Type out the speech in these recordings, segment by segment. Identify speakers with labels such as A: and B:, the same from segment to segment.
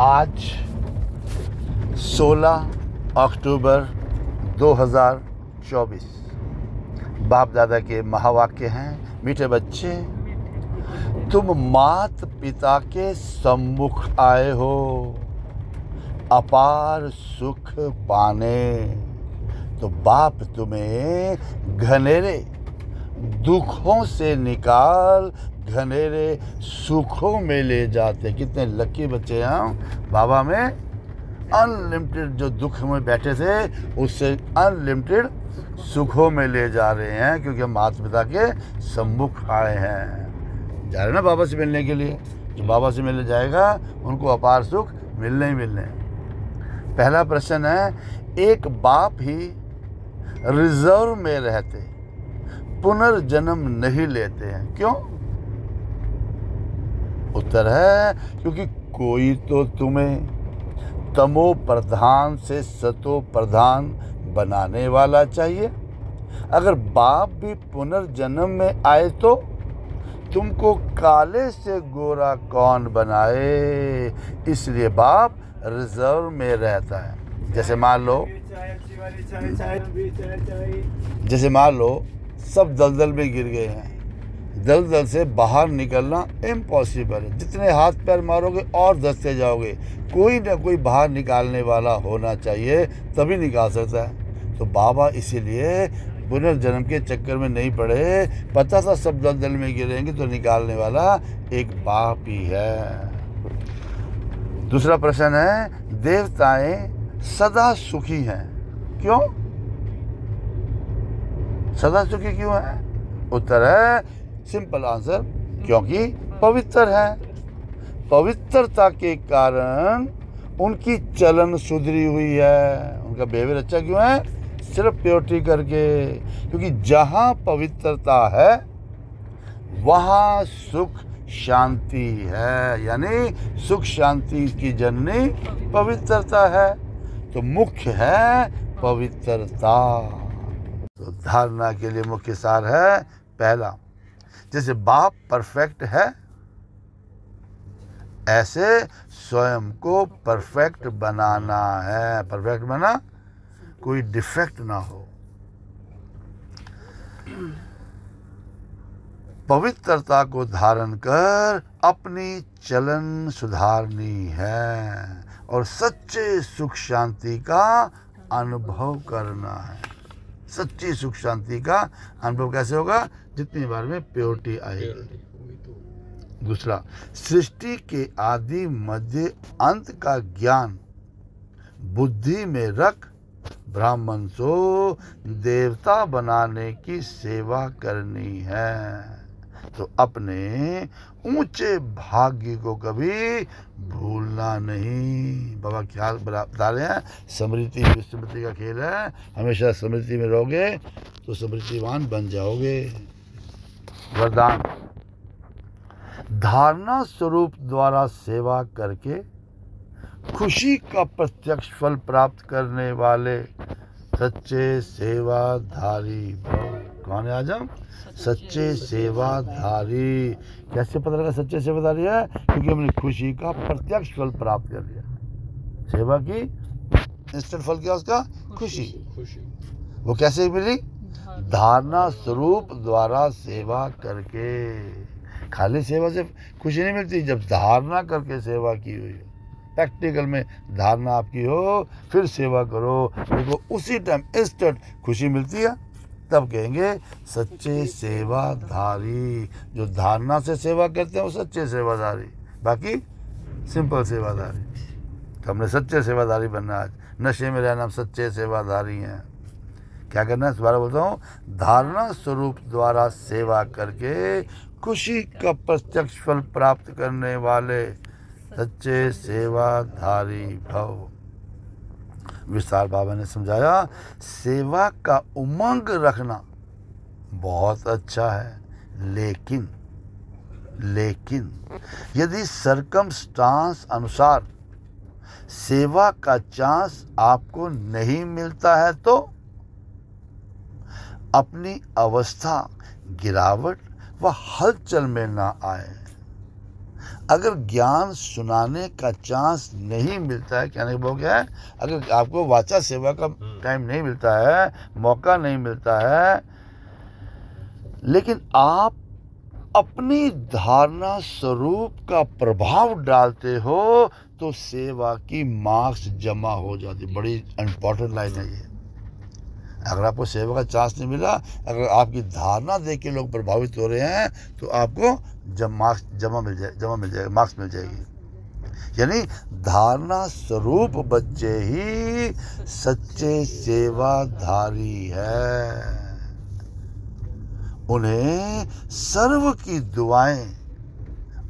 A: आज 16 अक्टूबर 2024 बाप दादा के महावाक्य हैं, मीठे बच्चे, तुम मात पिता के सम्मुख आए हो। अपार सुख पाने तो बाप तुम्हें घनेरे दुखों से निकाल घनेरे सुखों में ले जाते। कितने लकी बच्चे हैं हम। बाबा में अनलिमिटेड जो दुख में बैठे थे, उससे अनलिमिटेड सुखों में ले जा रहे हैं, क्योंकि हम माता पिता के सम्मुख आए हैं। जा रहे ना बाबा से मिलने के लिए। जो बाबा से मिलने जाएगा, उनको अपार सुख मिलने ही मिलने पहला प्रश्न है, एक बाप ही रिज़र्व में रहते, पुनर्जन्म नहीं लेते हैं। क्यों? उत्तर है, क्योंकि कोई तो तुम्हें तमो प्रधान से सतो प्रधान बनाने वाला चाहिए। अगर बाप भी पुनर्जन्म में आए तो तुमको काले से गोरा कौन बनाए? इसलिए बाप रिज़र्व में रहता है। जैसे मान लो, जैसे मान लो सब दलदल में गिर गए हैं। दलदल से बाहर निकलना इम्पॉसिबल है। जितने हाथ पैर मारोगे और दसते जाओगे, कोई ना कोई बाहर निकालने वाला होना चाहिए, तभी निकाल सकता है। तो बाबा इसीलिए पुनर्जन्म के चक्कर में नहीं पड़े। पता था सब दलदल में गिरेंगे तो निकालने वाला एक बाप ही है। दूसरा प्रश्न है, देवताएँ सदा सुखी हैं। क्यों? सदा सुखी क्यों है? उत्तर है सिंपल आंसर, क्योंकि पवित्र है। पवित्रता के कारण उनकी चलन सुधरी हुई है। उनका बिहेवियर अच्छा क्यों है? सिर्फ़ प्योरिटी करके। क्योंकि जहाँ पवित्रता है, वहाँ सुख शांति है। यानी सुख शांति की जननी पवित्रता है। तो मुख्य है पवित्रता। तो धारणा के लिए मुख्य सार है पहला। जैसे बाप परफेक्ट है, ऐसे स्वयं को परफेक्ट बनाना है। परफेक्ट बना, कोई डिफेक्ट ना हो। पवित्रता को धारण कर अपनी चलन सुधारनी है और सच्चे सुख शांति का अनुभव करना है। सच्ची सुख शांति का अनुभव कैसे होगा? जितनी बार में प्योरिटी आएगी। दूसरा सृष्टि के आदि मध्य अंत का ज्ञान बुद्धि में रख ब्राह्मण सो देवता बनाने की सेवा करनी है। तो अपने ऊँचे भाग्य को कभी भूलना नहीं। बाबा ख्याल बता रहे हैं? समृद्धि विस्मृति का खेल है। हमेशा समृद्धि में रहोगे तो समृद्धिवान बन जाओगे। वरदान। धारणा स्वरूप द्वारा सेवा करके खुशी का प्रत्यक्ष फल प्राप्त करने वाले सच्चे सेवाधारी कौन है आज हम सच्चे सेवाधारी। कैसे पता लगा सच्चे सेवाधारी है? क्योंकि हमने खुशी का प्रत्यक्ष फल प्राप्त कर लिया। सेवा की इंस्टेंट फल क्या उसका? खुशी।
B: खुशी।
A: वो कैसे मिली? धारणा स्वरूप। द्वारा सेवा करके। खाली सेवा से खुशी नहीं मिलती जब धारणा करके सेवा की हुई हो। प्रैक्टिकल में धारणा आपकी हो फिर सेवा करो। देखो उसी टाइम इंस्टेंट खुशी मिलती है। तब कहेंगे सच्चे सेवाधारी। जो धारणा से सेवा करते हैं वो सच्चे सेवाधारी। बाकी सिंपल सेवाधारी। तो हमने सच्चे सेवाधारी बनना आज। नशे में रहना हम सच्चे सेवाधारी हैं। क्या करना है? दोबारा बोलता हूँ। धारणा स्वरूप द्वारा सेवा करके खुशी का प्रत्यक्ष फल प्राप्त करने वाले सच्चे सेवाधारी भव। विस्तार बाबा ने समझाया, सेवा का उमंग रखना बहुत अच्छा है, लेकिन लेकिन, यदि सरकमस्टांस अनुसार सेवा का चांस आपको नहीं मिलता है तो अपनी अवस्था, गिरावट व हलचल में ना आए। अगर ज्ञान सुनाने का चांस नहीं मिलता है कहने का क्या है? अगर आपको वाचा सेवा का टाइम नहीं मिलता है मौका नहीं मिलता है लेकिन आप अपनी धारणा स्वरूप का प्रभाव डालते हो तो सेवा की मार्क्स जमा हो जाती बड़ी इंपॉर्टेंट लाइन है ये। अगर आपको सेवा का चांस नहीं मिला, अगर आपकी धारणा देख के लोग प्रभावित हो रहे हैं तो आपको जब मार्क्स, जमा मिल जाए, जमा मिल जाएगा मार्क्स मिल जाएगी। यानी धारणा स्वरूप बच्चे ही सच्चे सेवाधारी है। उन्हें सर्व की दुआएँ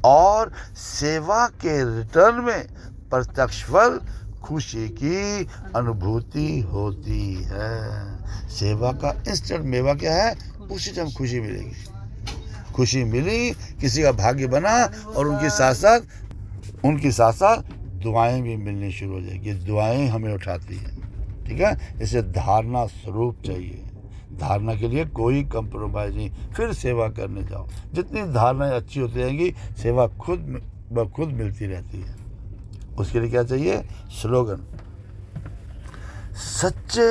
A: और सेवा के रिटर्न में प्रत्यक्ष फल खुशी की अनुभूति होती है। सेवा का इंस्टेंट मेवा क्या है? उसी टाइम खुशी मिलेगी। खुशी मिली, किसी का भाग्य बना और उनके साथ साथ उनके साथ साथ दुआएँ भी मिलनी शुरू हो जाएगी। दुआएँ हमें उठाती हैं। ठीक है? इसे धारणा स्वरूप चाहिए। धारणा के लिए कोई कंप्रोमाइज नहीं। फिर सेवा करने जाओ। जितनी धारणाएँ अच्छी होती रहेंगी, सेवा खुद ब खुद मिलती रहती है। उसके लिए क्या चाहिए? स्लोगन। सच्चे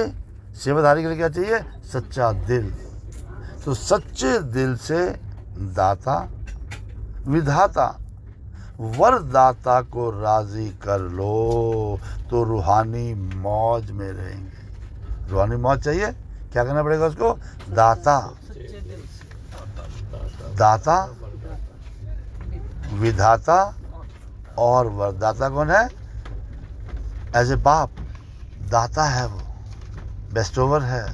A: सेवाधारी के लिए क्या चाहिए? सच्चा दिल। तो सच्चे दिल से दाता विधाता वरदाता को राज़ी कर लो तो रूहानी मौज में रहेंगे। रूहानी मौज चाहिए? क्या करना पड़ेगा उसको? दाता। दाता विधाता और वरदाता कौन है? एज ए बाप, दाता है वो बेस्ट ओवर है।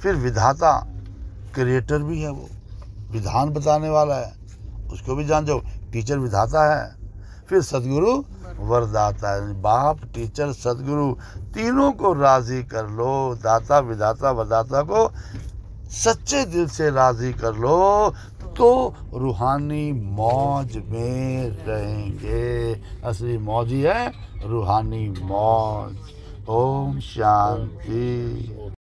A: फिर विधाता क्रिएटर भी है वो, विधान बताने वाला है। उसको भी जान जाओ टीचर विधाता है। फिर सदगुरु, वरदाता है। बाप टीचर सदगुरु, तीनों को राज़ी कर लो। दाता, विधाता, वरदाता को सच्चे दिल से राज़ी कर लो। तो रूहानी मौज में रहेंगे। असली मौज ही है रूहानी मौज। ओम शांति।